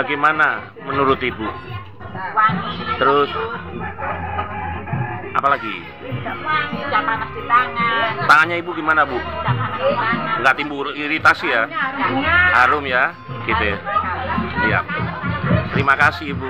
Bagaimana menurut Ibu? Terus apalagi? wangi panas di tangan Tangannya Ibu gimana, Bu? tidak Nggak timbul iritasi ya? Harum ya? Gitu ya? Iya. Terima kasih, Ibu.